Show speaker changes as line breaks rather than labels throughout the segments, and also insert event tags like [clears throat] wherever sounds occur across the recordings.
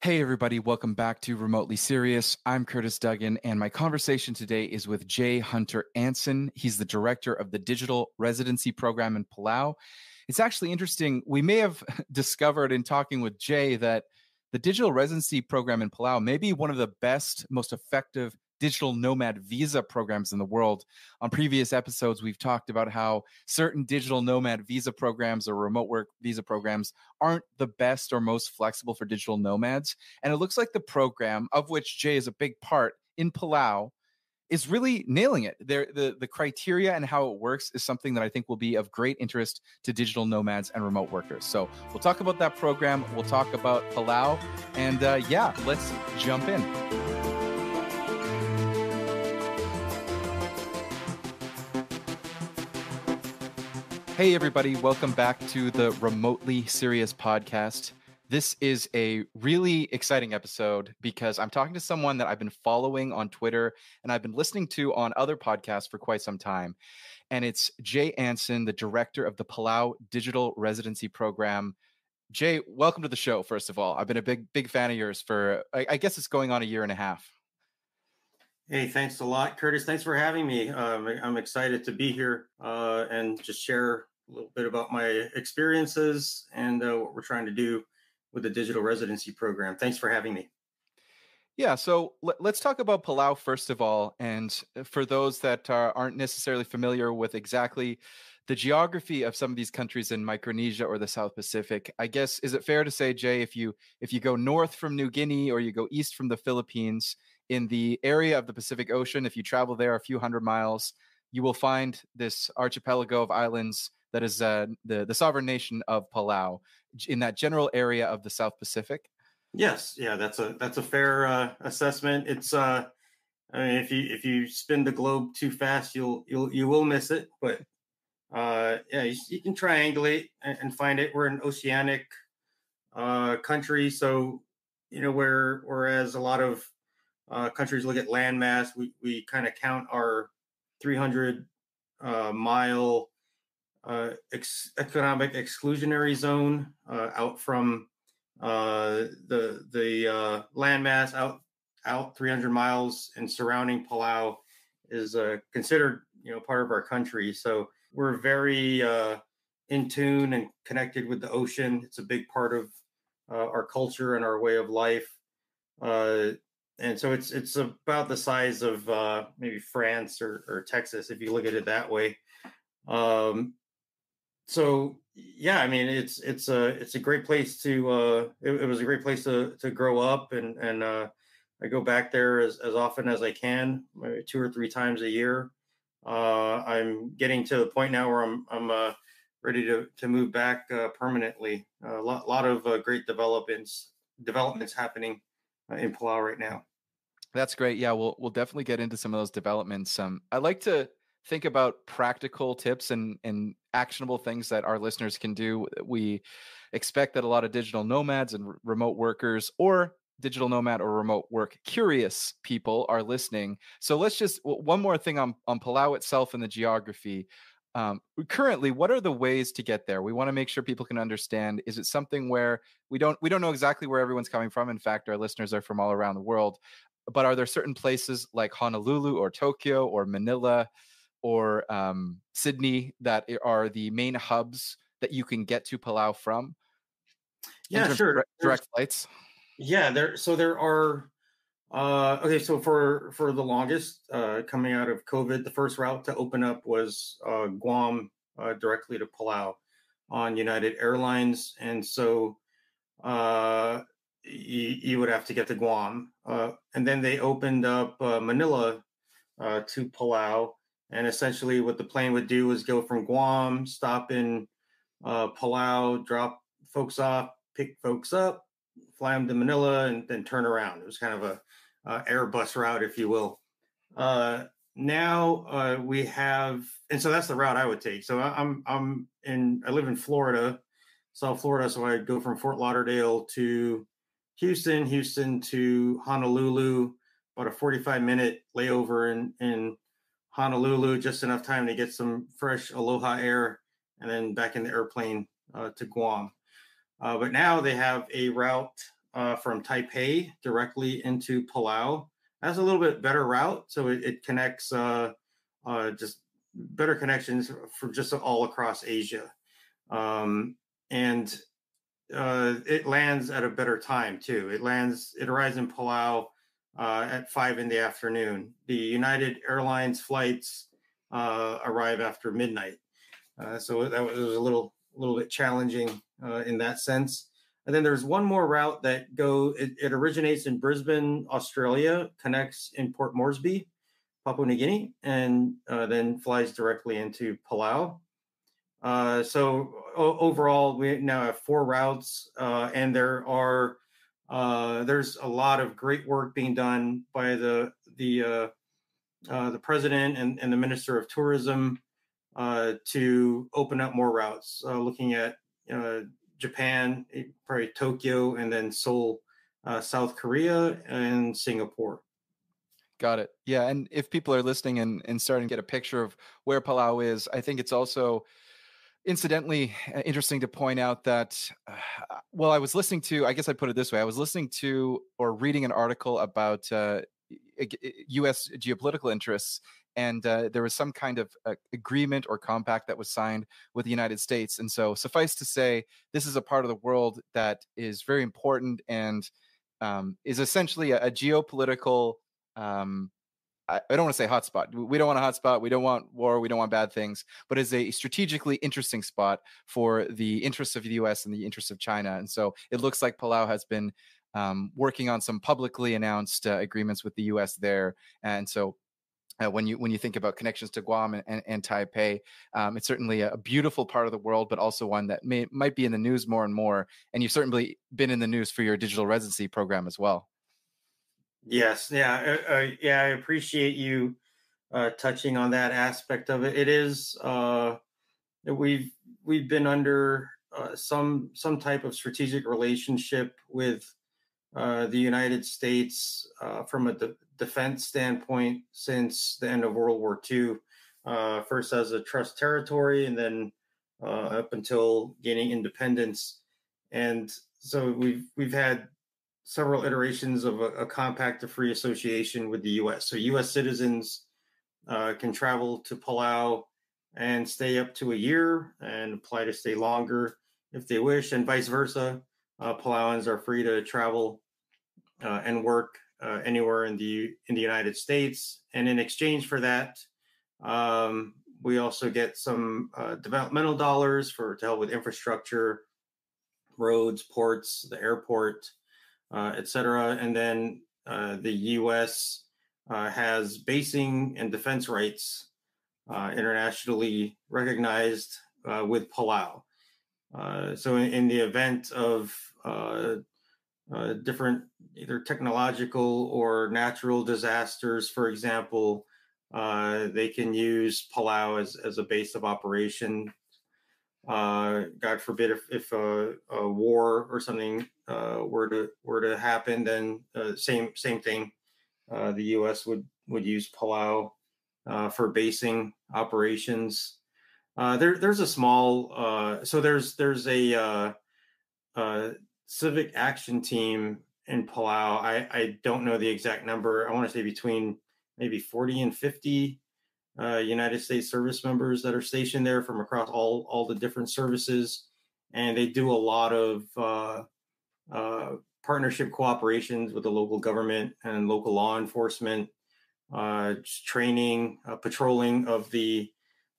Hey, everybody, welcome back to Remotely Serious. I'm Curtis Duggan, and my conversation today is with Jay Hunter Anson. He's the director of the Digital Residency Program in Palau. It's actually interesting. We may have [laughs] discovered in talking with Jay that the Digital Residency Program in Palau may be one of the best, most effective digital nomad visa programs in the world. On previous episodes, we've talked about how certain digital nomad visa programs or remote work visa programs aren't the best or most flexible for digital nomads. And it looks like the program, of which Jay is a big part in Palau, is really nailing it. The the criteria and how it works is something that I think will be of great interest to digital nomads and remote workers. So we'll talk about that program. We'll talk about Palau, and uh, yeah, let's jump in. Hey, everybody, welcome back to the Remotely Serious podcast. This is a really exciting episode because I'm talking to someone that I've been following on Twitter and I've been listening to on other podcasts for quite some time. And it's Jay Anson, the director of the Palau Digital Residency Program. Jay, welcome to the show, first of all. I've been a big, big fan of yours for, I, I guess it's going on a year and a half.
Hey, thanks a lot, Curtis. Thanks for having me. Um, I'm excited to be here uh, and just share a little bit about my experiences and uh, what we're trying to do with the digital residency program. Thanks for having me.
Yeah, so let, us talk about Palau first of all. And for those that are, aren't necessarily familiar with exactly the geography of some of these countries in Micronesia or the South Pacific, I guess is it fair to say, Jay, if you if you go north from New Guinea or you go east from the Philippines in the area of the Pacific Ocean, if you travel there a few hundred miles, you will find this archipelago of islands that is uh, the the sovereign nation of Palau in that general area of the South Pacific.
Yes, yeah, that's a that's a fair uh, assessment. It's uh, I mean, if you if you spin the globe too fast, you'll you'll you will miss it. But uh, yeah, you, you can triangulate and, find it. We're an oceanic uh, country, so you know where whereas a lot of uh, countries look at landmass, we we kind of count our 300 uh, mile ex- economic exclusionary zone uh, out from uh, the the uh, landmass out out 300 miles and surrounding Palau is uh, considered you know part of our country. So we're very uh, in tune and connected with the ocean. It's a big part of our culture and our way of life. and so it's it's about the size of maybe France or, or Texas if you look at it that way. Um, so yeah, I mean it's it's a it's a great place to uh, it, it, was a great place to to grow up and and uh, I go back there as, as often as I can, maybe two or three times a year. Uh, I'm getting to the point now where I'm I'm uh, ready to to move back uh, permanently. A lot lot of uh, great developments developments happening in Palau right now.
That's great. Yeah, we'll we'll definitely get into some of those developments. Um, I like to think about practical tips and and actionable things that our listeners can do. We expect that a lot of digital nomads and r- remote workers or digital nomad or remote work curious people are listening. So let's just one more thing on on Palau itself and the geography. Um, currently, what are the ways to get there? We want to make sure people can understand. Is it something where we don't we don't know exactly where everyone's coming from? In fact, our listeners are from all around the world. But are there certain places like Honolulu or Tokyo or Manila or um, Sydney that are the main hubs that you can get to Palau from?
Yeah, sure.
Direct, direct flights.
Yeah, there. So there are. Uh, okay, so for for the longest, uh, coming out of COVID, the first route to open up was uh, Guam uh, directly to Palau on United Airlines, and so uh, you, you would have to get to Guam, uh, and then they opened up uh, Manila uh, to Palau, and essentially, what the plane would do was go from Guam, stop in uh, Palau, drop folks off, pick folks up, fly them to Manila, and then turn around. It was kind of a uh, Airbus route, if you will. Uh, now uh, we have, and so that's the route I would take. So I'm I'm in I live in Florida, South Florida. So I'd go from Fort Lauderdale to Houston, Houston to Honolulu, about a 45 minute layover in in Honolulu, just enough time to get some fresh aloha air, and then back in the airplane uh, to Guam. Uh, but now they have a route uh, from Taipei directly into Palau. That's a little bit better route, so it, it connects uh, uh, just better connections for just all across Asia, um, and uh, it lands at a better time too. It lands, it arrives in Palau uh, at five in the afternoon. The United Airlines flights uh, arrive after midnight, uh, so that was, a little, little bit challenging uh, in that sense. And then there's one more route that go. It, it originates in Brisbane, Australia, connects in Port Moresby, Papua New Guinea, and uh, then flies directly into Palau. Uh, so o- overall, we now have four routes, and there are uh, there's a lot of great work being done by the the uh, uh, the president and, and the minister of tourism to open up more routes. looking at Japan, eh, probably Tokyo, and then Seoul, South Korea, and Singapore.
Got it. Yeah, and if people are listening and, and starting to get a picture of where Palau is, I think it's also incidentally uh, interesting to point out that uh, well i was listening to i guess i put it this way i was listening to or reading an article about uh, us geopolitical interests and uh, there was some kind of uh, agreement or compact that was signed with the united states and so suffice to say this is a part of the world that is very important and um, is essentially a, a geopolitical um, I, don't want to say hotspot. We don't want a hotspot. We don't want war. We don't want bad things. But is a strategically interesting spot for the interests of the U.S. and the interests of China. And so it looks like Palau has been um, working on some publicly announced uh, agreements with the U.S. there. And so uh, when you when you think about connections to Guam and, and, and Taipei, um, it's certainly a, beautiful part of the world, but also one that may might be in the news more and more. And you've certainly been in the news for your digital residency program as well.
Yes, yeah, uh, uh, yeah. I appreciate you uh, touching on that aspect of it. It is uh, we've we've been under uh, some some type of strategic relationship with uh, the United States from a de- defense standpoint since the end of World War II. first as a trust territory, and then up until gaining independence. And so we've we've had several iterations of a, a compact of free association with the U.S. So U.S. citizens uh, can travel to Palau and stay up to a year and apply to stay longer if they wish, and vice versa. Uh, Palauans are free to travel uh, and work uh, anywhere in the in the United States, and in exchange for that, um, we also get some uh, developmental dollars for to help with infrastructure, roads, ports, the airport, uh, etc. And then uh, the U.S. Uh, has basing and defense rights internationally recognized with Palau. so, in, in, the event of uh, different either technological or natural disasters, for example, uh, they can use Palau as, as a base of operation uh, God forbid if, if a, a, war or something uh, were to were to happen, then uh, same same thing. Uh, the U.S. would would use Palau uh, for basing operations. Uh, there there's a small so there's there's a, civic action team in Palau. I I don't know the exact number. I want to say between maybe 40 and 50 uh, United States service members that are stationed there from across all all the different services, and they do a lot of uh, uh, partnership cooperations with the local government and local law enforcement, uh, training, uh, patrolling of the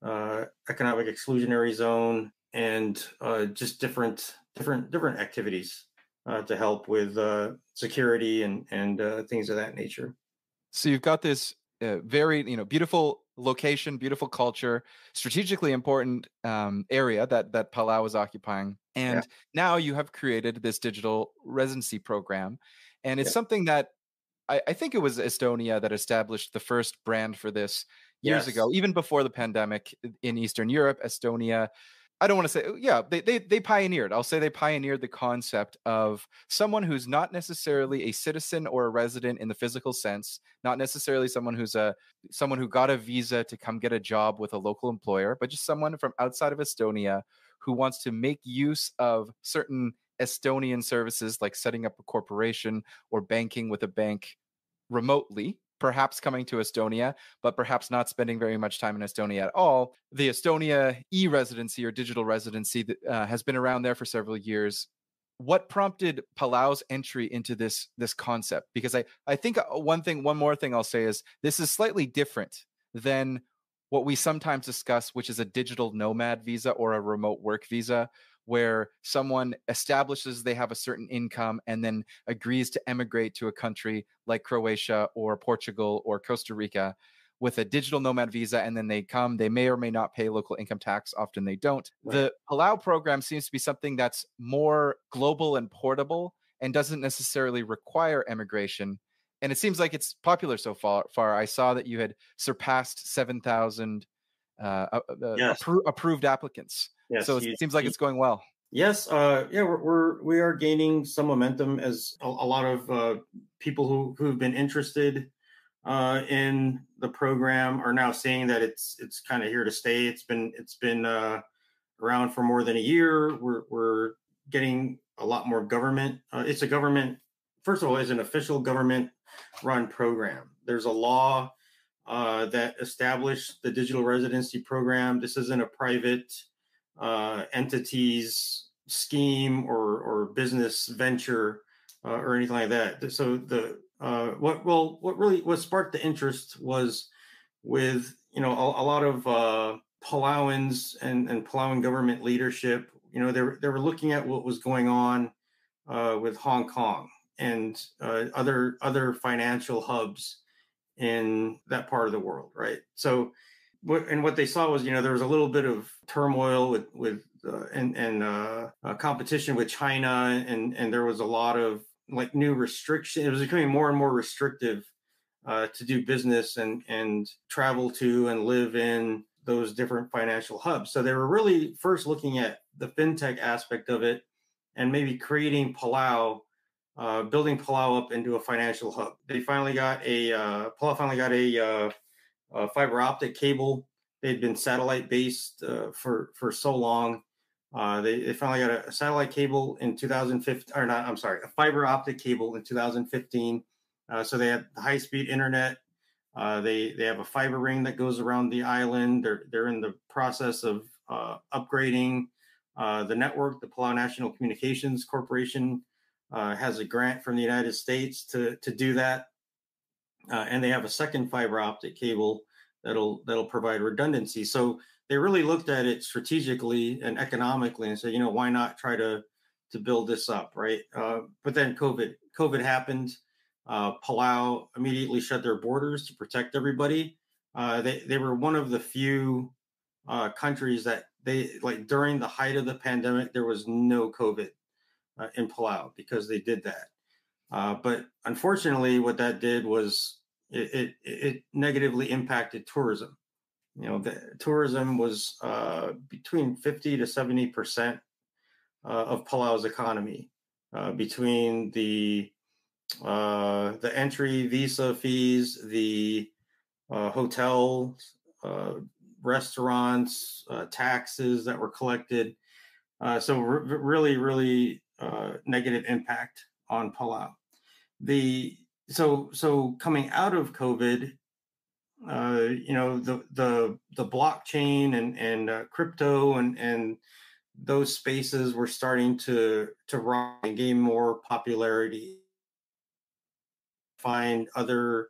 uh, economic exclusionary zone, and just different different different activities to help with security and and things of that nature.
So you've got this very you know beautiful location, beautiful culture, strategically important um, area that that Palau is occupying. And yeah. now you have created this digital residency program, and it's yeah. something that I, I, think it was Estonia that established the first brand for this years yes. ago, even before the pandemic in Eastern Europe. Estonia I don't want to say, oh, yeah, they, they they pioneered. I'll say they pioneered the concept of someone who's not necessarily a citizen or a resident in the physical sense, not necessarily someone who's a someone who got a visa to come get a job with a local employer, but just someone from outside of Estonia who wants to make use of certain Estonian services like setting up a corporation or banking with a bank remotely, perhaps coming to Estonia, but perhaps not spending very much time in Estonia at all. The Estonia e residency or digital residency that uh, has been around there for several years. What prompted Palau's entry into this this concept? Because I I think uh, one thing, one more thing I'll say is this is slightly different than what we sometimes discuss, which is a digital nomad visa or a remote work visa, where someone establishes they have a certain income and then agrees to emigrate to a country like Croatia or Portugal or Costa Rica with a digital nomad visa and then they come they may or may not pay local income tax often they don't right. the palau program seems to be something that's more global and portable and doesn't necessarily require emigration and it seems like it's popular so far far i saw that you had surpassed 7000 uh, yes. appro- approved applicants Yes, so it seems like it's going well.
Yes, uh, yeah, we're, we're we are gaining some momentum as a, a lot of uh, people who who've been interested uh, in the program are now seeing that it's it's kind of here to stay. It's been it's been uh, around for more than a year. We're we're getting a lot more government. Uh, it's a government. First of all, it's an official government run program. There's a law uh, that established the digital residency program. This isn't a private uh, entity's scheme or or business venture uh, or anything like that. So the uh, what well what really what sparked the interest was with you know a, a lot of uh, Palauans and and Palauan government leadership. You know they were, they were looking at what was going on uh, with Hong Kong and other other financial hubs in that part of the world, right? So and what they saw was you know there was a little bit of turmoil with with uh, and and uh, uh, competition with China and and there was a lot of like new restriction it was becoming more and more restrictive uh, to do business and and travel to and live in those different financial hubs so they were really first looking at the fintech aspect of it and maybe creating Palau uh, building Palau up into a financial hub they finally got a uh, Palau finally got a uh, fiber optic cable. They'd been satellite based uh, for for so long. Uh, they, they finally got a, a, satellite cable in 2015, or not, I'm sorry, a fiber optic cable in 2015. Uh, so they had high speed internet. They they have a fiber ring that goes around the island. They're they're in the process of upgrading the network. The Palau National Communications Corporation has a grant from the United States to to do that uh, and they have a second fiber optic cable that'll that'll provide redundancy. So they really looked at it strategically and economically and said, you know, why not try to to build this up, right? Uh, but then COVID COVID happened. Uh, Palau immediately shut their borders to protect everybody. Uh, they they were one of the few uh, countries that they like during the height of the pandemic there was no COVID uh, in Palau because they did that. Uh, but unfortunately, what that did was it, it, it negatively impacted tourism. You know, the tourism was uh, between 50 to 70 percent uh, of Palau's economy, uh, between the uh, the entry visa fees, the hotels, restaurants, taxes that were collected. so re- really, really negative impact on Palau. The so so coming out of COVID, uh, you know the the the blockchain and and uh, crypto and and those spaces were starting to to rise and gain more popularity. Find other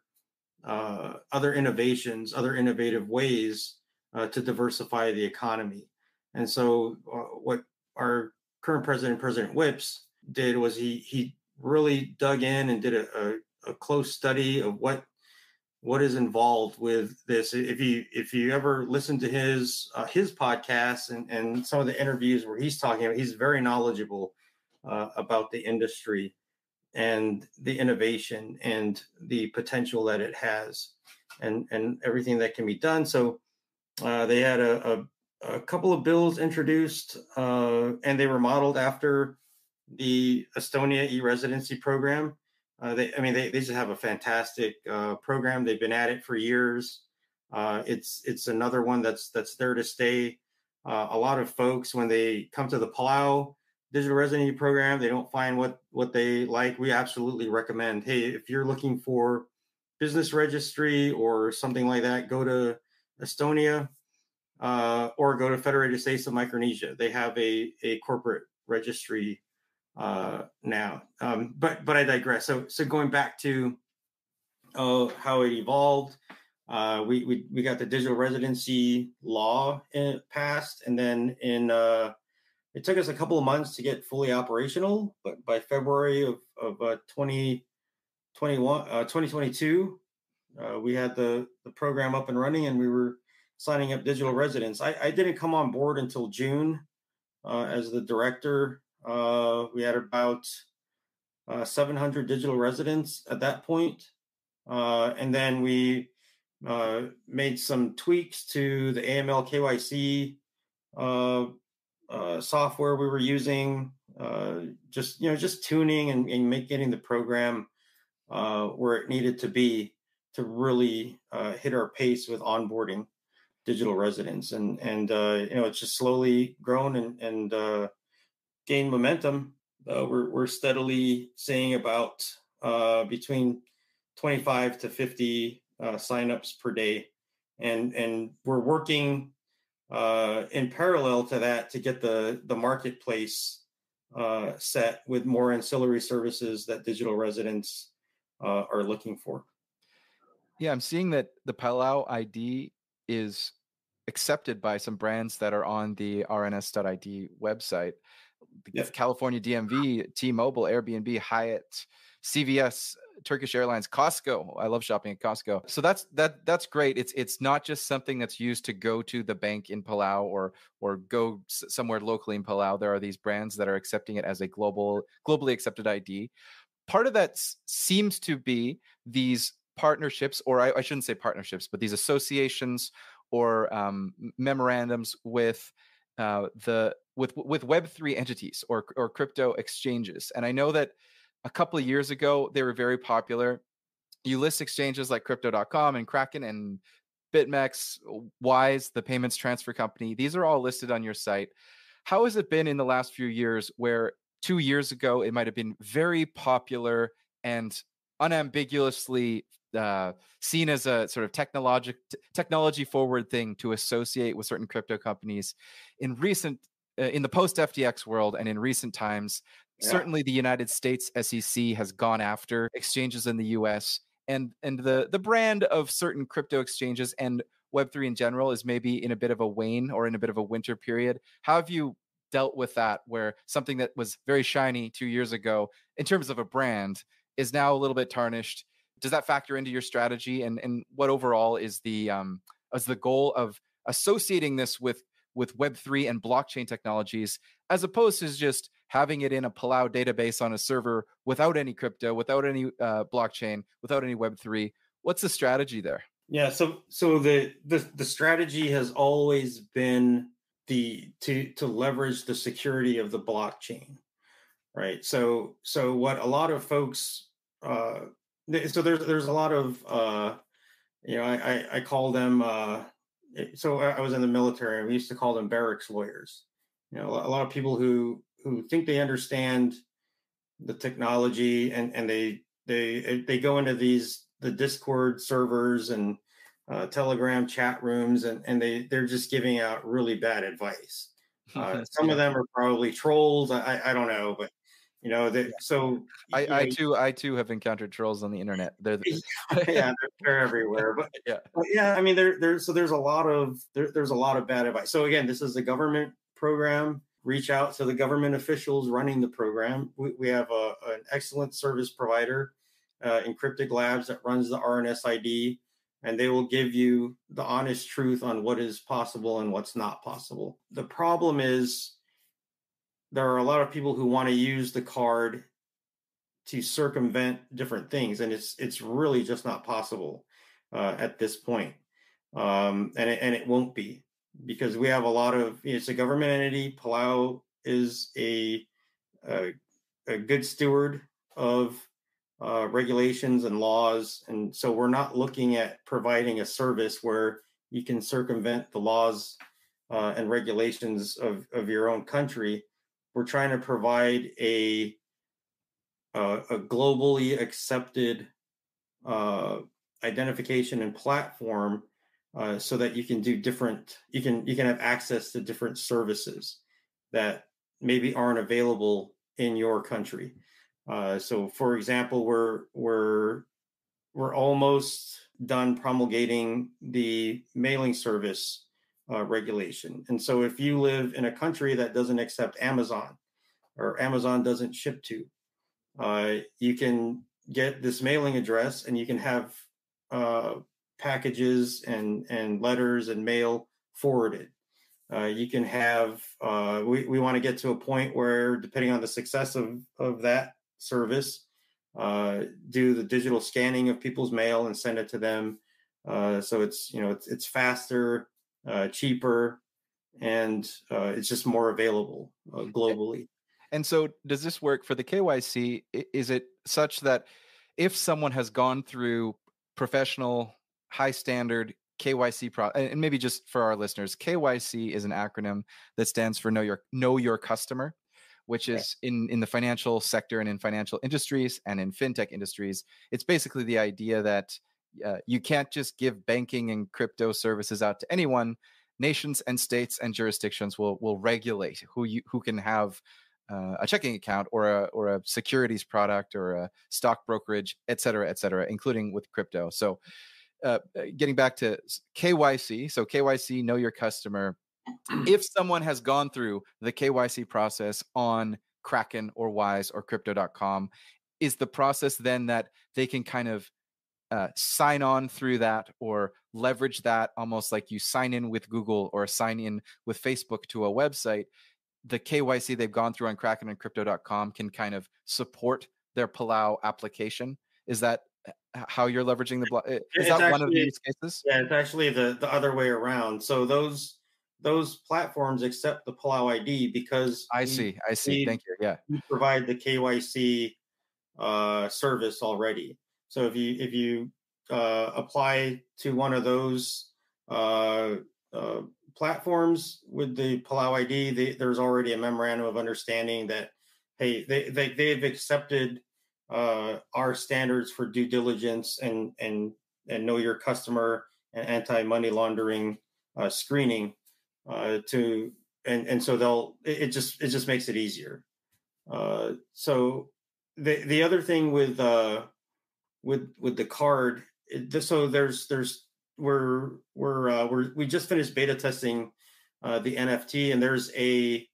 uh, other innovations, other innovative ways uh, to diversify the economy. And so, uh, what our current president, President Whipps, did was he he really dug in and did a, a a close study of what what is involved with this. If you if you ever listen to his uh, his podcast and and some of the interviews where he's talking about, he's very knowledgeable uh, about the industry and the innovation and the potential that it has and and everything that can be done. So uh, they had a, a, a, couple of bills introduced uh, and they were modeled after the Estonia e-residency program uh, they, I mean, they, they just have a fantastic uh, program. They've been at it for years. Uh, it's it's another one that's that's there to stay. Uh, a lot of folks when they come to the Palau, digital residency program, they don't find what what they like, we absolutely recommend. Hey, if you're looking for business registry or something like that, go to Estonia uh, or go to Federated States of Micronesia. They have a a corporate registry uh, now. Um, but but I digress. So so going back to uh, how it evolved. Uh, we, we we got the digital residency law in, passed, and then in uh, it took us a couple of months to get fully operational, but by February of, of uh, 2021, uh, 2022, uh, we had the, the program up and running and we were signing up digital residents. I, I didn't come on board until June uh, as the director. Uh, we had about uh, 700 digital residents at that point. Uh, and then we made some tweaks to the AML KYC uh, software we were using, uh, just you know, just tuning and, and make, getting the program uh, where it needed to be to really uh, hit our pace with onboarding digital residents, and and uh, you know, it's just slowly grown and and uh, gained momentum. we're we're steadily seeing about between 25 to 50 signups per day, and and we're working uh, in parallel to that to get the the marketplace uh, set with more ancillary services that digital residents uh, are looking for.
Yeah, I'm seeing that the Palau ID is accepted by some brands that are on the RNS.ID website. Yep. California DMV, T-Mobile, Airbnb, Hyatt, CVS, Turkish Airlines, Costco. I love shopping at Costco. So that's that that's great. It's it's not just something that's used to go to the bank in Palau or or go somewhere locally in Palau. There are these brands that are accepting it as a global globally accepted ID. Part of that s- seems to be these partnerships, or I, I, shouldn't say partnerships, but these associations or um, memorandums with uh, the with with Web three entities or or crypto exchanges. And I know that a couple of years ago, they were very popular. You list exchanges like crypto.com and Kraken and BitMEX, Wise, the payments transfer company. These are all listed on your site. How has it been in the last few years where two years ago it might have been very popular and unambiguously uh, seen as a sort of technologic technology forward thing to associate with certain crypto companies in recent uh, in the post FTX world and in recent times yeah. certainly the United States SEC has gone after exchanges in the US and and the the brand of certain crypto exchanges and web3 in general is maybe in a bit of a wane or in a bit of a winter period. How have you dealt with that where something that was very shiny 2 years ago in terms of a brand is now a little bit tarnished? Does that factor into your strategy and and what overall is the um the goal of associating this with with web3 and blockchain technologies as opposed to just having it in a Palau database on a server without any crypto, without any uh, blockchain, without any Web3. What's the strategy there?
Yeah, so so the the the strategy has always been the to to leverage the security of the blockchain, right? So so what a lot of folks uh, so there's there's a lot of uh, you know I I, call them uh, so I was in the military. And we used to call them barracks lawyers. You know, a lot of people who who think they understand the technology and and they they they go into these the discord servers and uh, telegram chat rooms and and they they're just giving out really bad advice [laughs] uh, some of them are probably trolls i i don't know but you know that so
I, I know, too i too have encountered trolls on the internet. They're the- [laughs] [laughs]
yeah they're, everywhere but [laughs] yeah. but yeah i mean there there's so there's a lot of there, there's a lot of bad advice. So again this is a government program. Reach out to the government officials running the program. We, we have a, an excellent service provider, uh, Cryptic Labs, that runs the RNSID, and they will give you the honest truth on what is possible and what's not possible. The problem is there are a lot of people who want to use the card to circumvent different things, and it's it's really just not possible uh, at this point, um, and it, and it won't be because we have a lot of it's a government entity. Palau is a a, a good steward of uh, regulations and laws, and so we're not looking at providing a service where you can circumvent the laws uh, and regulations of, of your own country. We're trying to provide a uh, a globally accepted uh, identification and platform uh, so that you can do different you can you can have access to different services that maybe aren't available in your country. Uh, so for example we're we're we're almost done promulgating the mailing service uh, regulation and so if you live in a country that doesn't accept amazon or amazon doesn't ship to uh, you can get this mailing address and you can have uh, packages and, and letters and mail forwarded. Uh, you can have, uh, we, we want to get to a point where, depending on the success of, of that service, uh, do the digital scanning of people's mail and send it to them. So it's, you know, it's, it's faster, uh, cheaper, and uh, it's just more available globally.
And so, does this work for the KYC? Is it such that if someone has gone through professional, high standard KYC pro, and maybe just for our listeners, KYC is an acronym that stands for Know Your Know Your Customer, which is in in the financial sector and in financial industries and in fintech industries. It's basically the idea that uh, you can't just give banking and crypto services out to anyone. Nations and states and jurisdictions will will regulate who you who can have uh, a checking account or a or a securities product or a stock brokerage, et cetera, et cetera, including with crypto. So, uh, uh getting back to KYC, so KYC, know your customer. [clears throat] if someone has gone through the KYC process on Kraken or Wise or Crypto.com, is the process then that they can kind of uh, sign on through that or leverage that almost like you sign in with Google or sign in with Facebook to a website the KYC they've gone through on Kraken and crypto.com can kind of support their Palau application. Is that how you're leveraging the block? Is it's that actually, one of the use cases?
Yeah, it's actually the, the other way around. So those those platforms accept the Palau ID because
I see, I see. Thank you. Yeah,
we provide the KYC uh, service already. So if you if you uh, apply to one of those uh, uh platforms with the Palau ID, they, there's already a memorandum of understanding that hey, they, they they've accepted uh, our standards for due diligence and and and know your customer and anti money laundering uh, screening uh, to and and so they'll it, just it just makes it easier. So the the other thing with with with the card, it, so there's there's we're we're uh, we're we just finished beta testing uh, the NFT, and there's a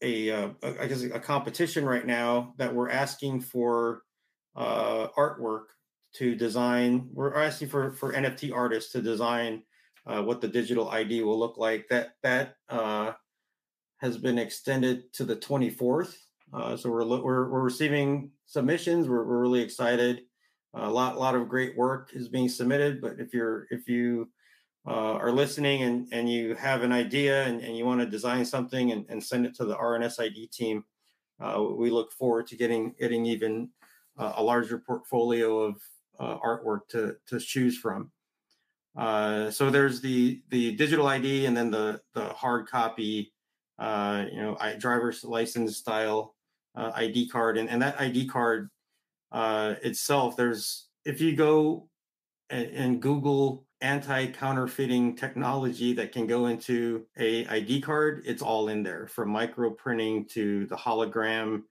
a uh, I guess a competition right now that we're asking for uh, artwork to design. We're asking for for NFT artists to design uh, what the digital ID will look like. That that uh, has been extended to the 24th. Uh, so we're, we're we're receiving submissions. We're we're really excited a lot lot of great work is being submitted but if you're if you uh, are listening and and you have an idea and, and you want to design something and, and send it to the rnsid team uh, we look forward to getting getting even uh, a larger portfolio of uh, artwork to to choose from. Uh, so there's the the digital id and then the the hard copy uh, you know I, driver's license style id card and, and that id card uh, itself, there's if you go and, and Google anti-counterfeiting technology that can go into a ID card, it's all in there from micro printing to the hologram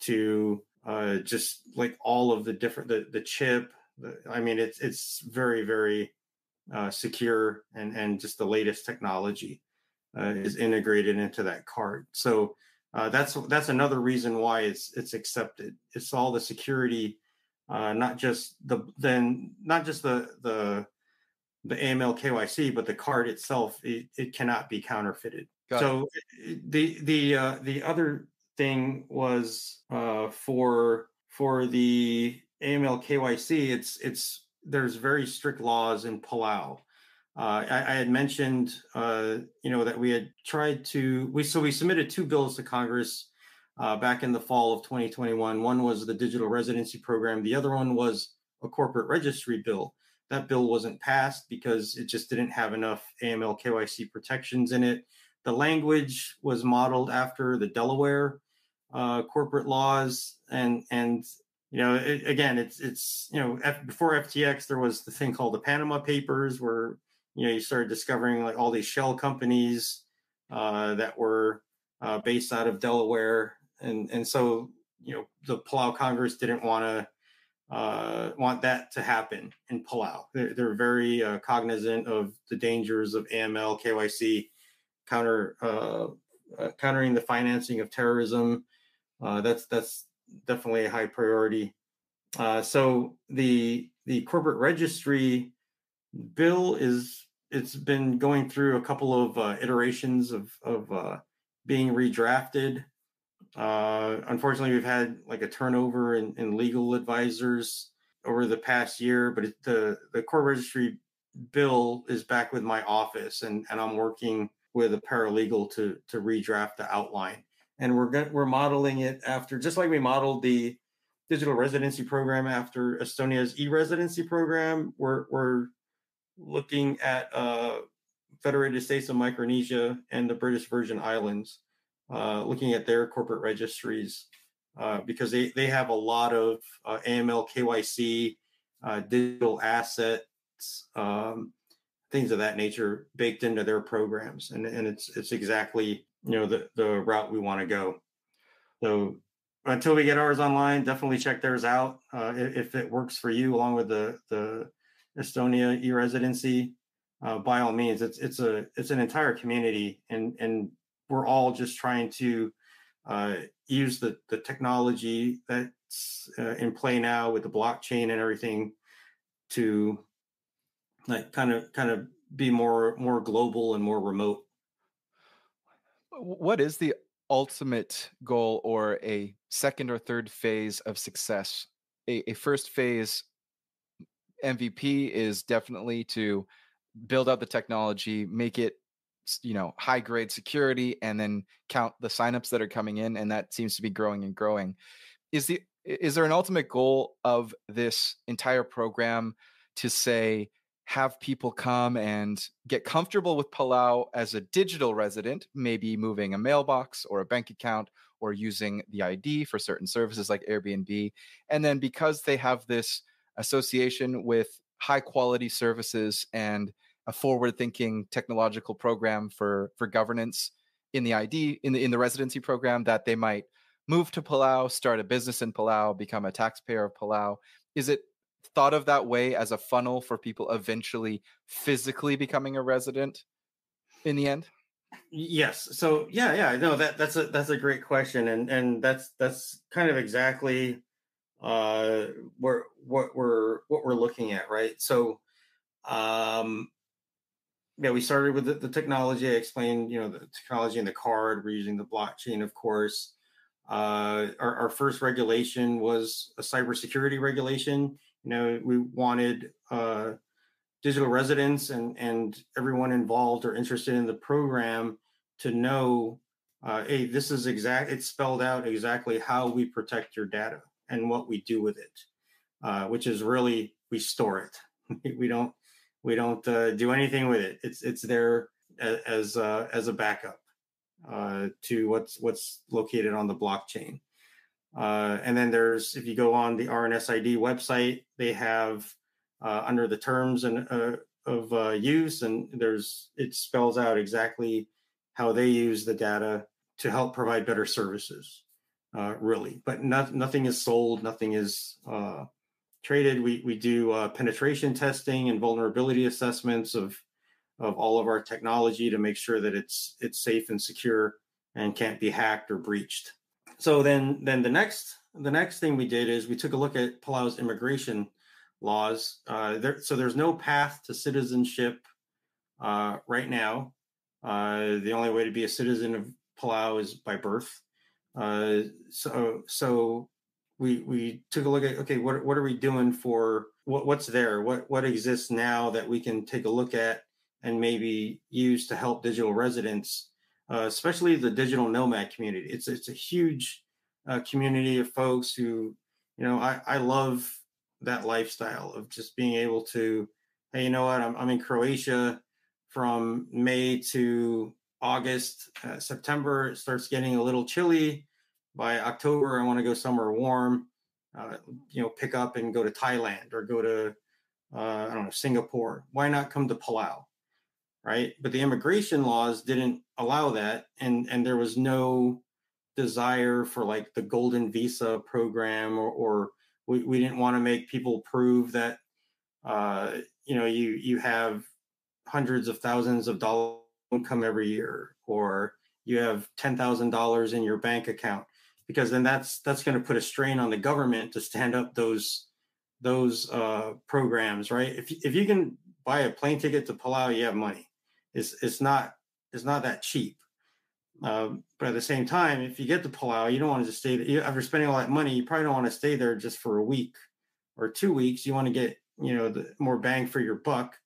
to uh, just like all of the different the the chip. The, I mean, it's it's very very uh, secure and and just the latest technology uh, is integrated into that card. So uh, that's that's another reason why it's it's accepted. It's all the security, uh, not just the then not just the the the AML KYC, but the card itself. It, it cannot be counterfeited. Got so it. the the uh, the other thing was uh, for for the AML KYC. It's it's there's very strict laws in Palau. Uh, I, I, had mentioned, uh, you know, that we had tried to we so we submitted two bills to Congress uh, back in the fall of 2021. One was the digital residency program. The other one was a corporate registry bill. That bill wasn't passed because it just didn't have enough AML KYC protections in it. The language was modeled after the Delaware uh, corporate laws, and and you know, it, again, it's it's you know, F, before FTX, there was the thing called the Panama Papers, where you know you started discovering like all these shell companies uh, that were uh, based out of Delaware, and and so you know the Palau Congress didn't want to uh, want that to happen in Palau. They're, they're very uh, cognizant of the dangers of AML, KYC, counter uh, uh, countering the financing of terrorism. That's that's definitely a high priority. So the the corporate registry bill is it's been going through a couple of uh, iterations of of uh, being redrafted. Uh, unfortunately, we've had like a turnover in, in legal advisors over the past year, but it, the the core registry bill is back with my office, and and I'm working with a paralegal to to redraft the outline and we're we're modeling it after just like we modeled the digital residency program after Estonia's e-residency program. We're we're looking at uh, Federated States of Micronesia and the British Virgin Islands, uh, looking at their corporate registries uh, because they they have a lot of uh, AML, KYC, uh, digital assets. Um, things of that nature baked into their programs and, and it's it's exactly you know the the route we want to go. So until we get ours online, definitely check theirs out uh, if it works for you, along with the the Estonia e-residency. Uh, by all means, it's it's a it's an entire community, and and we're all just trying to uh, use the the technology that's uh, in play now with the blockchain and everything to like kind of kind of be more more global and more remote
what is the ultimate goal or a second or third phase of success? A, a first phase MVP is definitely to build out the technology, make it you know high grade security and then count the signups that are coming in and that seems to be growing and growing is the is there an ultimate goal of this entire program to say have people come and get comfortable with Palau as a digital resident, maybe moving a mailbox or a bank account or using the ID for certain services like Airbnb. And then because they have this association with high quality services and a forward thinking technological program for for governance in the ID in the in the residency program that they might move to Palau, start a business in Palau, become a taxpayer of Palau. Is it thought of that way as a funnel for people eventually physically becoming a resident in the end?
Yes. So yeah, yeah, no, that that's a that's a great question, and and that's that's kind of exactly uh what what we're what we're looking at, right? So, um, yeah, we started with the, the technology. I explained, you know, the technology in the card. We're using the blockchain, of course. Uh, our, our first regulation was a cybersecurity regulation you know, we wanted uh, digital residents and and everyone involved or interested in the program to know, uh, hey, this is exact. It's spelled out exactly how we protect your data and what we do with it, uh, which is really we store it. [laughs] we don't we don't uh, do anything with it. It's it's there as uh, as a backup uh, to what's what's located on the blockchain. Uh, and then there's, if you go on the RNSID website, they have uh, under the terms and of use, and there's it spells out exactly how they use the data to help provide better services. Uh, really, but not, nothing is sold, nothing is uh, traded. We we do penetration testing and vulnerability assessments of of all of our technology to make sure that it's it's safe and secure and can't be hacked or breached so then then the next the next thing we did is we took a look at Palau's immigration laws. Uh, there, so there's no path to citizenship uh, right now. Uh, the only way to be a citizen of Palau is by birth. Uh, so so we we took a look at okay what what are we doing for what what's there what what exists now that we can take a look at and maybe use to help digital residents uh, especially the digital nomad community. It's it's a huge uh, community of folks who, you know, I, I love that lifestyle of just being able to, hey, you know what, I'm, I'm in Croatia from May to August, uh, September. It starts getting a little chilly. by October, I want to go somewhere warm, uh, you know, pick up and go to Thailand or go to, uh, I don't know, Singapore. Why not come to Palau? Right. But the immigration laws didn't allow that. And, and there was no desire for like the golden visa program or, or we, we didn't want to make people prove that, uh, you know, you, you have hundreds of thousands of dollars income every year or you have $10,000 in your bank account because then that's that's going to put a strain on the government to stand up those those uh, programs, right? If if you can buy a plane ticket to Palau, you have money. It's it's not it's not that cheap. Um, but at the same time, if you get to Palau, you don't want to just stay there. After spending all that money, you probably don't want to stay there just for a week or two weeks. You want to get you know the more bang for your buck.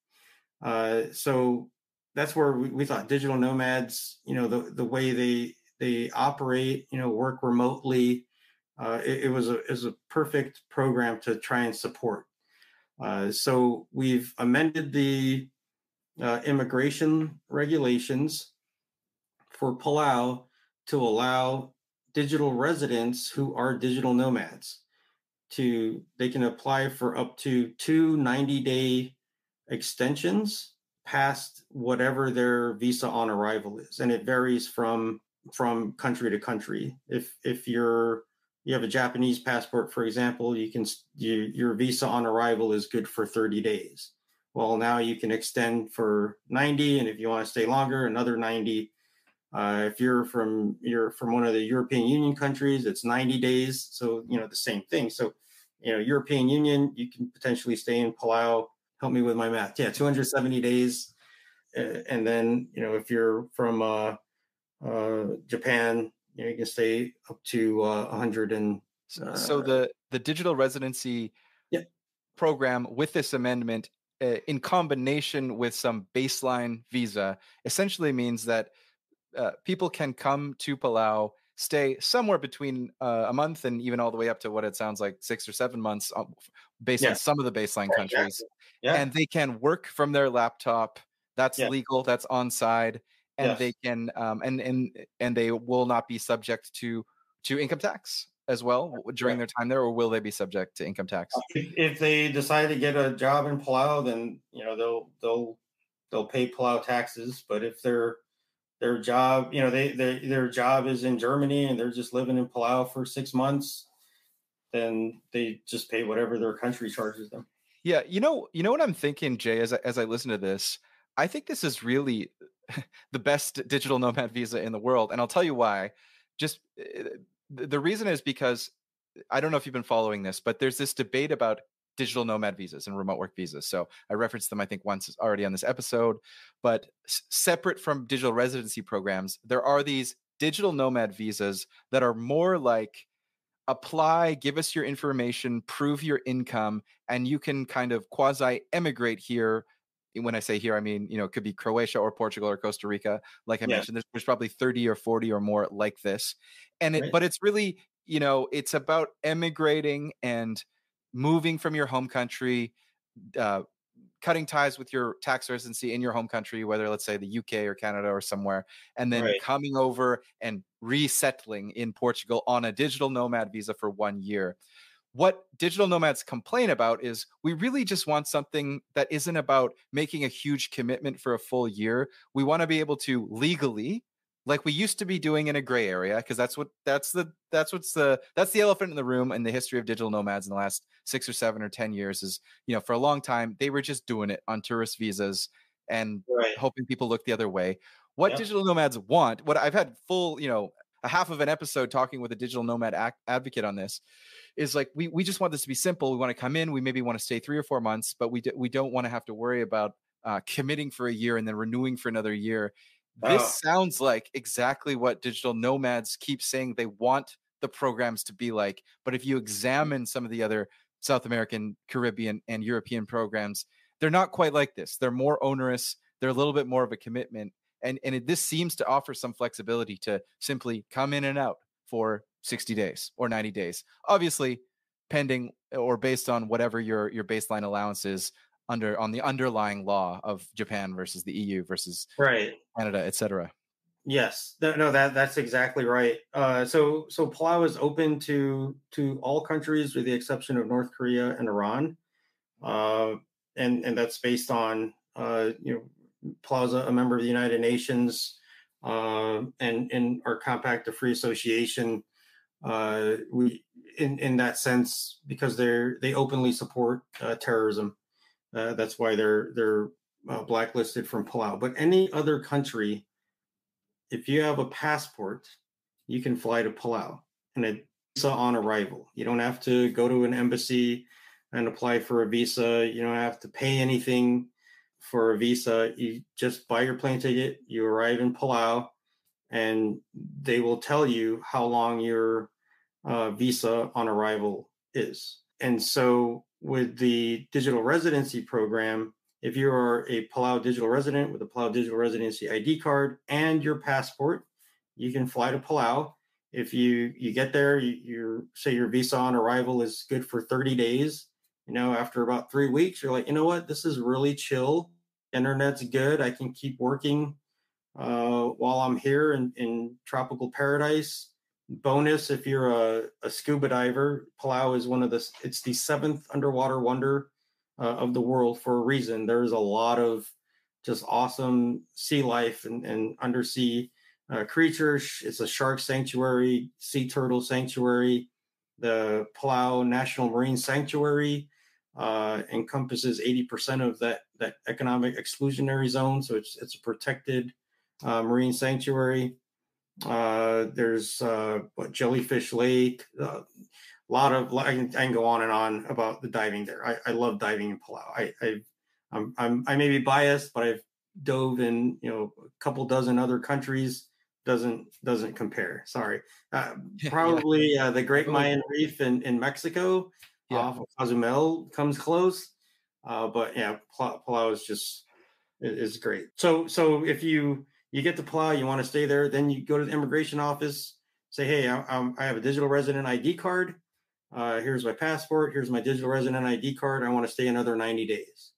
Uh, so that's where we, we thought digital nomads, you know, the the way they they operate, you know, work remotely. Uh, it, it, was a is a perfect program to try and support. Uh, so we've amended the uh, immigration regulations for Palau to allow digital residents who are digital nomads to they can apply for up to two 90 day extensions past whatever their visa on arrival is and it varies from from country to country. If if you're you have a Japanese passport, for example, you can you, your visa on arrival is good for 30 days. Well, now you can extend for 90, and if you want to stay longer, another 90. Uh, if you're from you're from one of the European Union countries, it's 90 days. So you know the same thing. So you know European Union, you can potentially stay in Palau. Help me with my math. Yeah, 270 days. And then you know if you're from uh, uh, Japan, you know, you can stay up to uh, 100 and.
Uh, so the the digital residency yeah. program with this amendment, uh, in combination with some baseline visa, essentially means that uh, people can come to Palau, stay somewhere between uh, a month and even all the way up to what it sounds like six or seven months, uh, based yeah. on some of the baseline countries, yeah. and they can work from their laptop. That's legal. That's on side and yes. they can um, and and and they will not be subject to to income tax as well during their time there, or will they be subject to income tax?
Uh, if, if, they decide to get a job in Palau, then you know they'll they'll they'll pay Palau taxes. But if their their job, you know, they, they their job is in Germany and they're just living in Palau for six months, then they just pay whatever their country charges them.
Yeah, you know, you know what I'm thinking, Jay, as I, as I listen to this, I think this is really [laughs] the best digital nomad visa in the world. And I'll tell you why. Just eh, the reason is because I don't know if you've been following this, but there's this debate about digital nomad visas and remote work visas. So I referenced them, I think, once already on this episode. But s- separate from digital residency programs, there are these digital nomad visas that are more like apply, give us your information, prove your income, and you can kind of quasi emigrate here when I say here, I mean, you know, it could be Croatia or Portugal or Costa Rica. Like I yeah. mentioned, there's, there's, probably 30 or 40 or more like this. And it, right. but it's really, you know, it's about emigrating and moving from your home country, uh, cutting ties with your tax residency in your home country, whether let's say the UK or Canada or somewhere, and then right. coming over and resettling in Portugal on a digital nomad visa for one year what digital nomads complain about is we really just want something that isn't about making a huge commitment for a full year. We want to be able to legally like we used to be doing in a gray area because that's what that's the that's what's the that's the elephant in the room in the history of digital nomads in the last 6 or 7 or 10 years is you know for a long time they were just doing it on tourist visas and right. hoping people look the other way what yep. digital nomads want what i've had full you know a half of an episode talking with a digital nomad ac- advocate on this is like we we just want this to be simple. We want to come in, we maybe want to stay three or four months, but we d- we don't want to have to worry about uh, committing for a year and then renewing for another year. This oh. sounds like exactly what digital nomads keep saying they want the programs to be like. But if you mm. examine some of the other South American, Caribbean, and European programs, they're not quite like this. They're more onerous. They're a little bit more of a commitment. And, and it, this seems to offer some flexibility to simply come in and out for 60 days or 90 days. Obviously, pending or based on whatever your your baseline allowance is under on the underlying law of Japan versus the EU versus
right
Canada, etc.
Yes, no, that that's exactly right. Uh, so so Palau is open to to all countries with the exception of North Korea and Iran, uh, and and that's based on uh, you know Palau is a member of the United Nations uh, and in our Compact of Free Association. Uh, we in in that sense because they're they openly support uh, terrorism. That's why they're they're blacklisted from Palau. But any other country if you have a passport, you can fly to Palau and a visa on arrival. You don't have to go to an embassy and apply for a visa. You don't have to pay anything for a visa. You just buy your plane ticket, you arrive in Palau, and they will tell you how long your uh, visa on arrival is. And so, with the digital residency program, if you are a Palau digital resident with a Palau digital residency ID card and your passport, you can fly to Palau. If you you get there, you, you say your visa on arrival is good for 30 days. You know, after about three weeks, you're like, you know what, this is really chill. Internet's good. I can keep working uh, while I'm here in, in tropical paradise. Bonus if you're a, a scuba diver, Palau is one of the. It's the seventh underwater wonder uh, of the world for a reason. There's a lot of just awesome sea life and, and undersea uh, creatures. It's a shark sanctuary, sea turtle sanctuary. The Palau National Marine Sanctuary uh, encompasses 80% of that, that economic exclusionary zone. So it's, it's a protected uh, marine sanctuary. Uh, there's uh, what, Jellyfish Lake, uh, a lot of I can, I can, go on and on about the diving there. I, I love diving in Palau. I, I I'm, I'm I may be biased, but I've dove in you know a couple dozen other countries. Doesn't doesn't compare. Sorry. Uh, [laughs] probably yeah. uh, the Great Mayan Reef in in Mexico yeah. off of Cozumel comes close. Uh, but yeah, Palau is just is great. So so if you you get to Palau, you want to stay there, then you go to the immigration office, say, hey, I, I have a digital resident ID card uh, here's my passport, here's my digital resident ID card. I want to stay another 90 days.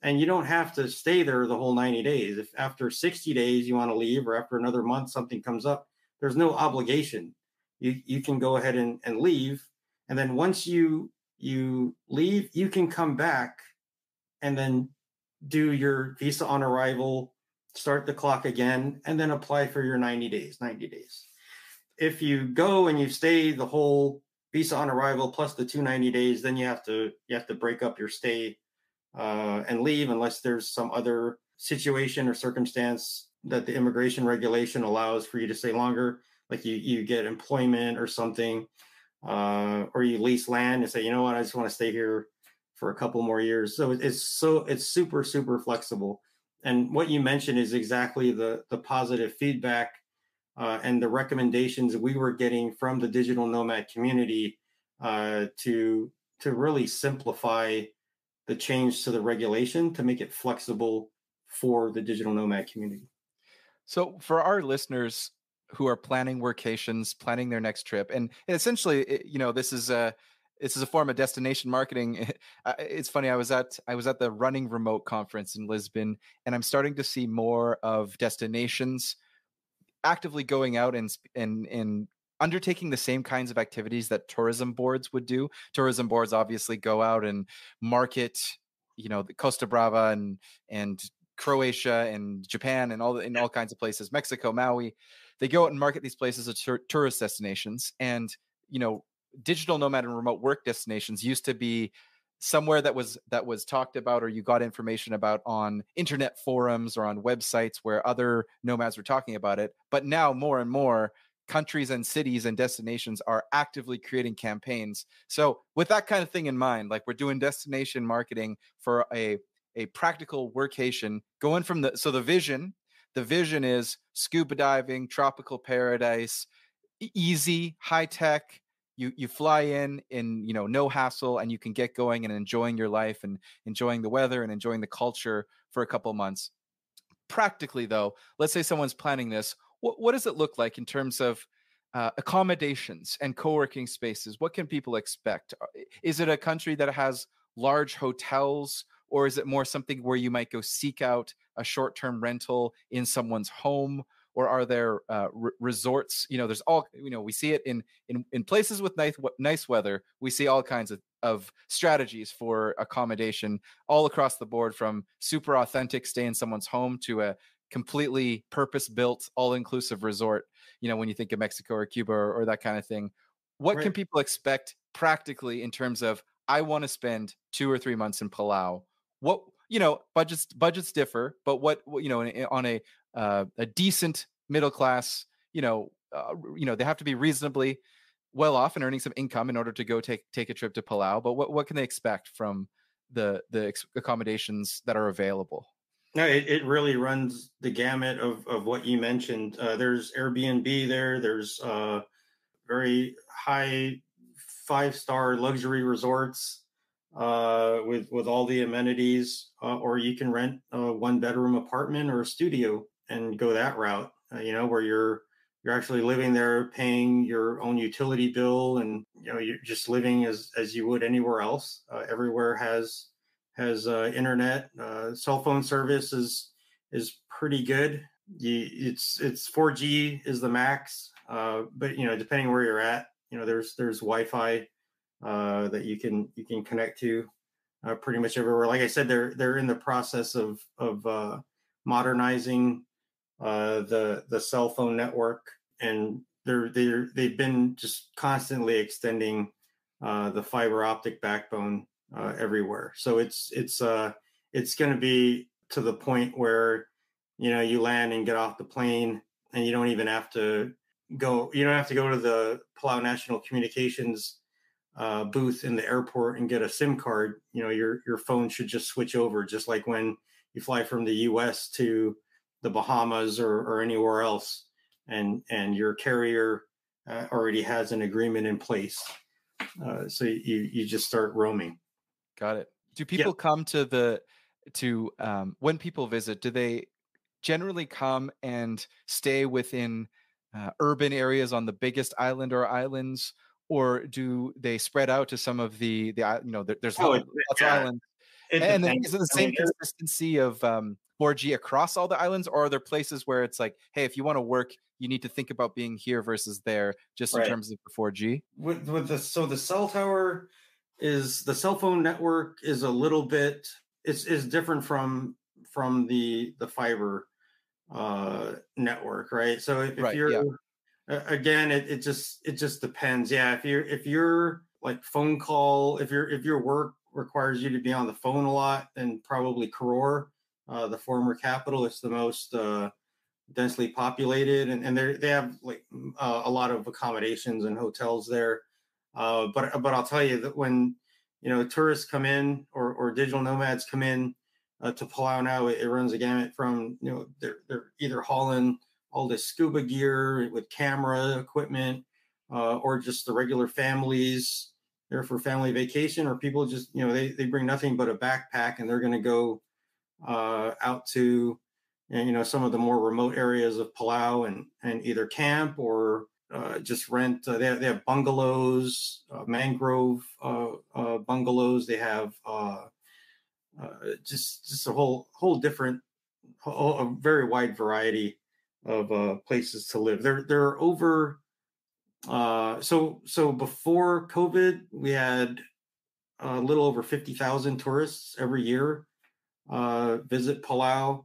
And you don't have to stay there the whole 90 days. If after 60 days you want to leave or after another month something comes up, there's no obligation. You, you can go ahead and, and leave. And then once you you leave, you can come back and then do your visa on arrival, start the clock again, and then apply for your 90 days, 90 days. If you go and you stay the whole visa on arrival plus the 290 days then you have to you have to break up your stay uh, and leave unless there's some other situation or circumstance that the immigration regulation allows for you to stay longer. Like you you get employment or something uh, or you lease land and say you know what? I just want to stay here for a couple more years. So it's so it's super super flexible and what you mentioned is exactly the the positive feedback uh, and the recommendations we were getting from the digital nomad community uh, to to really simplify the change to the regulation to make it flexible for the digital nomad community.
So, for our listeners who are planning workations, planning their next trip, and essentially, you know, this is a this is a form of destination marketing. [laughs] It's funny. I was at I was at the Running Remote conference in Lisbon, and I'm starting to see more of destinations actively going out and and and undertaking the same kinds of activities that tourism boards would do. Tourism boards obviously go out and market, you know, the Costa Brava and and Croatia and Japan and all in all kinds of places, Mexico, Maui. They go out and market these places as tur- tourist destinations, and you know, digital nomad and remote work destinations used to be somewhere that was that was talked about or you got information about on internet forums or on websites where other nomads were talking about it. But now more and more countries and cities and destinations are actively creating campaigns. So with that kind of thing in mind like we're doing destination marketing for a a practical workation going from the so the vision the vision is scuba diving tropical paradise easy high tech you you fly in in you know no hassle and you can get going and enjoying your life and enjoying the weather and enjoying the culture for a couple months. Practically though let's say someone's planning this what, what does it look like in terms of uh, accommodations and co-working spaces? What can people expect? Uh, is it a country that has large hotels or is it more something where you might go seek out a short-term rental in someone's home or are there uh, resorts? You know, there's all you know. We see it in in in places with nice nice weather. We see all kinds of of strategies for accommodation all across the board, from super authentic stay in someone's home to a completely purpose built all inclusive resort. You know, when you think of Mexico or Cuba or, or that kind of thing, what right. can people expect practically in terms of I want to spend two or three months in Palau? What you know, budgets budgets differ, but what you know, on a uh, a decent middle class, you know, uh, you know, they have to be reasonably well off and earning some income in order to go take take a trip to Palau. But what what can they expect from the the accommodations that are available?
No, it, it really runs the gamut of of what you mentioned. Uh, there's Airbnb there. There's uh, very high five star luxury resorts uh, with with all the amenities, uh, or you can rent a one bedroom apartment or a studio and go that route. Uh, you know, where you're you're actually living there, paying your own utility bill, and you know you're just living as as you would anywhere else. Uh, everywhere has has uh, internet, uh, cell phone service is is pretty good. You, it's it's 4G is the max, but you know depending where you're at, you know there's there's Wi-Fi uh, that you can you can connect to uh, pretty much everywhere. Like I said, they're they're in the process of of uh, modernizing uh, the the cell phone network, and they're they're they've been just constantly extending uh, the fiber optic backbone uh, everywhere. So it's it's uh, it's going to be to the point where you know you land and get off the plane, and you don't even have to go. You don't have to go to the Palau National Communications uh, booth in the airport and get a SIM card, you know, your your phone should just switch over, just like when you fly from the U.S. to the Bahamas or, or anywhere else, and and your carrier uh, already has an agreement in place, uh, so you you just start roaming.
Got it. Do people come to the to um, when people visit? Do they generally come and stay within uh, urban areas on the biggest island or islands? or do they spread out to some of the the you know there's oh, lots, of islands and then is it the same I mean, consistency of um 4G across all the islands or are there places where it's like hey if you want to work you need to think about being here versus there just right. in terms of the 4G
with, with the so the cell tower is the cell phone network is a little bit it's is different from from the the fiber uh network right? So if, right, you're yeah again it, it just it just depends. Yeah if you're if you're like phone call if your if your work requires you to be on the phone a lot and probably Koror, uh, the former capital it's the most uh, densely populated and, and they they have like uh, a lot of accommodations and hotels there. Uh, but but I'll tell you that when you know tourists come in or, or digital nomads come in uh, to Palau now it, it runs a gamut from you know they're they're either hauling all this scuba gear with camera equipment, uh, or just the regular families there for family vacation, or people just you know they they bring nothing but a backpack and they're going to go uh, out to you know some of the more remote areas of Palau and and either camp or uh, just rent. Uh, they, have, they have bungalows, uh, mangrove uh, uh, bungalows. They have uh, just just a whole whole different, a very wide variety of uh, places to live. There, there are over. Uh, so, so before COVID, we had a little over fifty thousand tourists every year uh, visit Palau.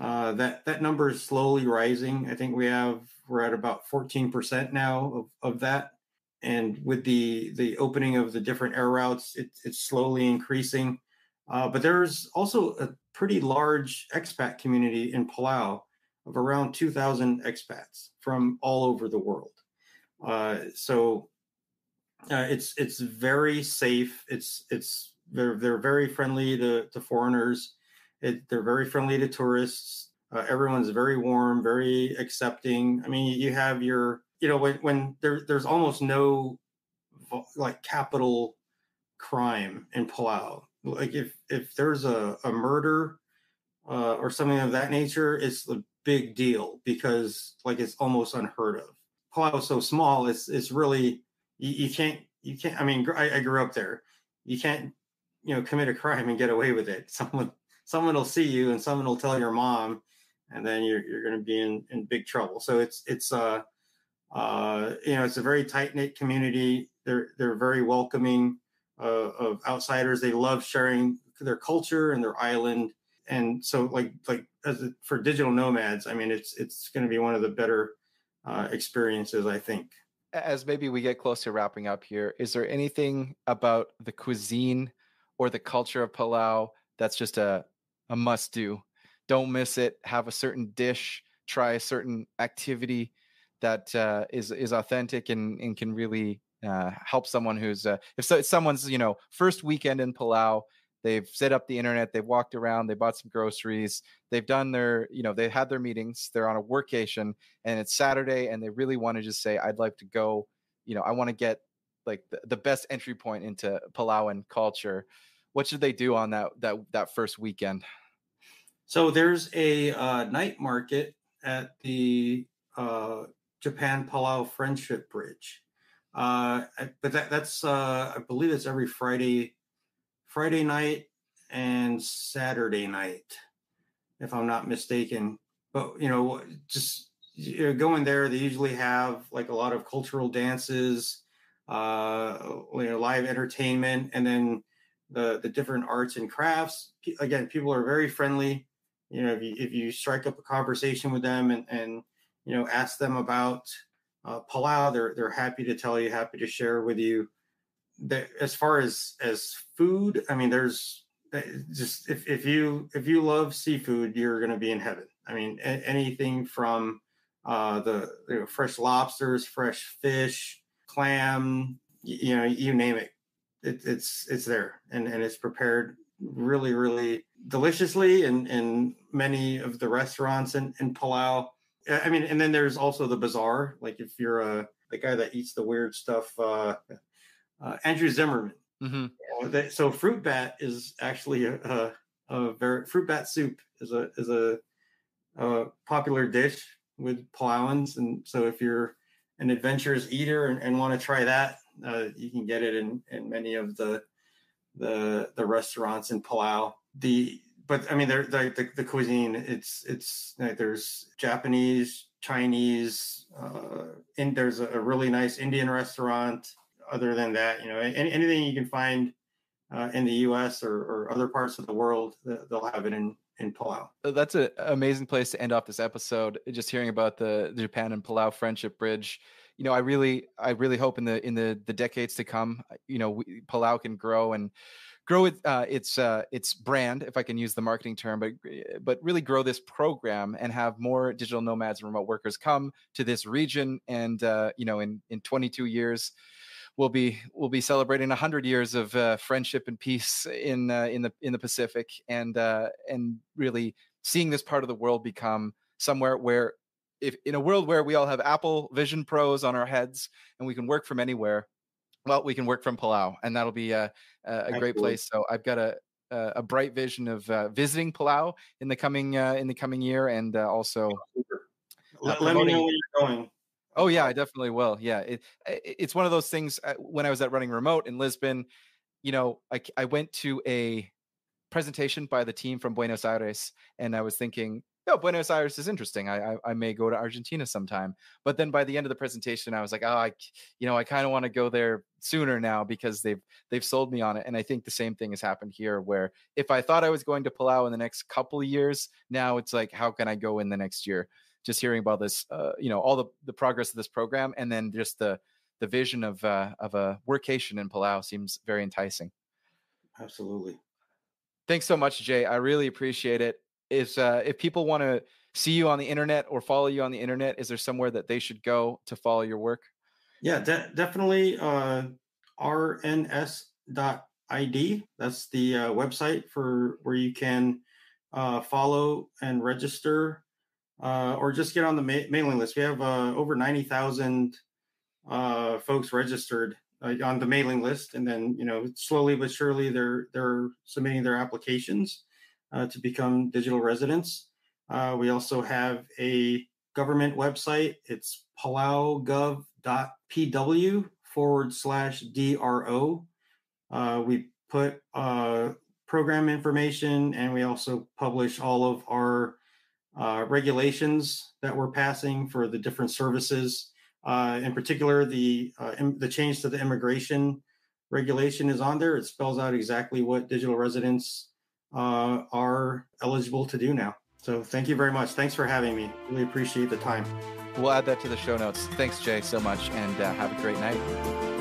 Uh, that that number is slowly rising. I think we have we're at about fourteen percent now of, of that, and with the the opening of the different air routes, it, it's slowly increasing. Uh, but there's also a pretty large expat community in Palau of around 2,000 expats from all over the world. Uh, so uh, it's it's very safe. It's it's they're they're very friendly to, to foreigners. It, they're very friendly to tourists. Uh, everyone's very warm, very accepting. I mean, you have your you know when when there there's almost no like capital crime in Palau. Like if if there's a, a murder uh, or something of that nature, it's a big deal because like it's almost unheard of. Palau so small, it's it's really you, you can't you can't. I mean, I, I, grew up there. You can't you know commit a crime and get away with it. [laughs] Someone someone will see you and someone will tell your mom, and then you're you're going to be in in big trouble. So it's it's uh uh you know it's a very tight knit community. They're they're very welcoming uh, of outsiders. They love sharing their culture and their island. And so like like as a, for digital nomads, I mean it's it's going to be one of the better uh, experiences, I think.
As maybe we get close to wrapping up here, is there anything about the cuisine or the culture of Palau that's just a a must do? Don't miss it. Have a certain dish. Try a certain activity that uh, is is authentic and, and can really uh, help someone who's uh, if so, someone's you know first weekend in Palau They've set up the internet. They've walked around. They bought some groceries. They've done their, you know, they had their meetings. They're on a workation, and it's Saturday, and they really want to just say, "I'd like to go." You know, I want to get like the, the best entry point into Palauan culture. What should they do on that that that first weekend?
So there's a uh, night market at the uh, Japan Palau Friendship Bridge, uh, but that, that's uh, I believe it's every Friday Friday night and Saturday night, if I'm not mistaken. But you know, just you know, going there, they usually have like a lot of cultural dances, uh, you know, live entertainment, and then the the different arts and crafts. Again, people are very friendly. You know, if you if you strike up a conversation with them and and you know ask them about uh, Palau, they're they're happy to tell you, happy to share with you as far as as food, I mean, there's eh, just if if you if you love seafood, you're going to be in heaven. I mean, a- anything from uh, the you know, fresh lobsters, fresh fish, clam, you, you know, you name it. it, it's it's there, and and it's prepared really really deliciously in in many of the restaurants in in Palau. I mean, and then there's also the bizarre. Like if you're a the guy that eats the weird stuff, uh, uh, Andrew Zimmerman. Mm-hmm. You know, that, so fruit bat is actually a, a, a, very fruit bat soup is a is a, a popular dish with Palauans, and so if you're an adventurous eater and, and want to try that, uh, you can get it in, in many of the the the restaurants in Palau. The but I mean, there the, the, the cuisine. It's it's like there's Japanese, Chinese, uh, and there's a, a really nice Indian restaurant other than that, you know, any, anything you can find uh, in the U.S. Or, or, other parts of the world, they'll have it in in Palau.
That's an amazing place to end off this episode. Just hearing about the, the Japan and Palau friendship bridge. You know, I really, I really hope in the in the the decades to come, uh, you know, we, Palau can grow and grow it, uh, its uh, its brand, if I can use the marketing term, but but really grow this program and have more digital nomads and remote workers come to this region. And uh, you know, in in 22 years, we'll be we'll be celebrating 100 years of uh, friendship and peace in uh, in the in the Pacific, and uh, and really seeing this part of the world become somewhere where, if in a world where we all have Apple Vision Pros on our heads and we can work from anywhere, well, we can work from Palau, and that'll be a, a great place. So I've got a a bright vision of uh, visiting Palau in the coming uh, in the coming year, and uh, also.
Let, let me know where you're going.
Oh yeah, I definitely will. Yeah, it, it's one of those things. Uh, when I was at Running Remote in Lisbon, you know, I I went to a presentation by the team from Buenos Aires, and I was thinking, oh, Buenos Aires is interesting. I, I, I may go to Argentina sometime. But then by the end of the presentation, I was like, oh, I, you know, I kind of want to go there sooner now because they've they've sold me on it. And I think the same thing has happened here, where if I thought I was going to Palau in the next couple of years, now it's like, how can I go in the next year? Just hearing about this, uh, you know, all the, the progress of this program, and then just the the vision of uh, of a workation in Palau seems very enticing.
Absolutely.
Thanks so much, Jay. I really appreciate it. If uh, if people want to see you on the internet or follow you on the internet, is there somewhere that they should go to follow your work?
Yeah, de- definitely. Uh, rns.id. That's the uh, website for where you can uh, follow and register uh, or just get on the ma- mailing list. We have uh, over 90,000 uh, folks registered uh, on the mailing list, and then you know slowly but surely they're they're submitting their applications uh, to become digital residents. Uh, we also have a government website. It's palaugov.pw forward slash DRO. we put program information and we also publish all of our uh, regulations that we're passing for the different services. Uh, in particular, the uh, Im- the change to the immigration regulation is on there. It spells out exactly what digital residents uh, are eligible to do now. So thank you very much. Thanks for having me. Really appreciate the time.
We'll add that to the show notes. Thanks, Jay, so much, and uh, have a great night.